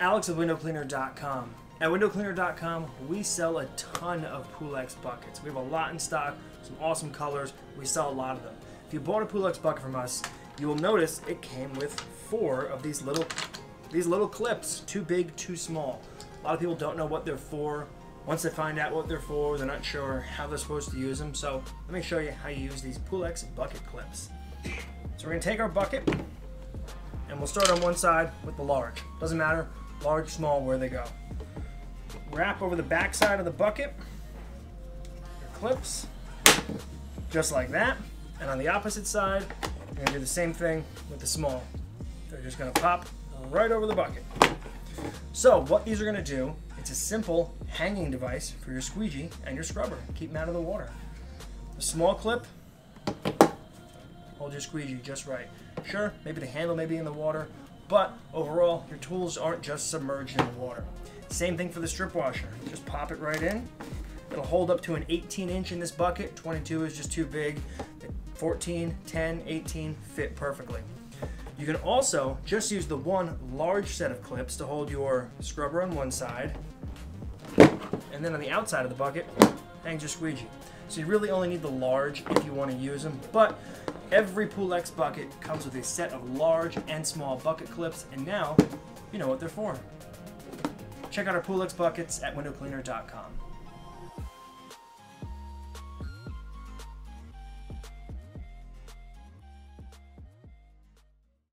Alex of WindowCleaner.com. At WindowCleaner.com, we sell a ton of Pulex buckets. We have a lot in stock, some awesome colors. We sell a lot of them. If you bought a Pulex bucket from us, you will notice it came with four of these little, these little clips. Two big, two small. A lot of people don't know what they're for. Once they find out what they're for, they're not sure how they're supposed to use them. So let me show you how you use these Pulex bucket clips. So we're gonna take our bucket and we'll start on one side with the large. Doesn't matter, large, small, where they go. Wrap over the back side of the bucket, your clips, just like that. And on the opposite side, you're gonna do the same thing with the small. They're just gonna pop right over the bucket. So what these are gonna do, it's a simple hanging device for your squeegee and your scrubber. Keep them out of the water. A small clip, hold your squeegee just right. Sure, maybe the handle may be in the water, but overall, your tools aren't just submerged in the water. Same thing for the strip washer. Just pop it right in. It'll hold up to an 18 inch in this bucket. 22 is just too big. 14, 10, 18 fit perfectly. You can also just use the one large set of clips to hold your scrubber on one side, and then on the outside of the bucket hang your squeegee. So you really only need the large if you want to use them, but every Pulex bucket comes with a set of large and small bucket clips, and now you know what they're for. Check out our Pulex buckets at windowcleaner.com.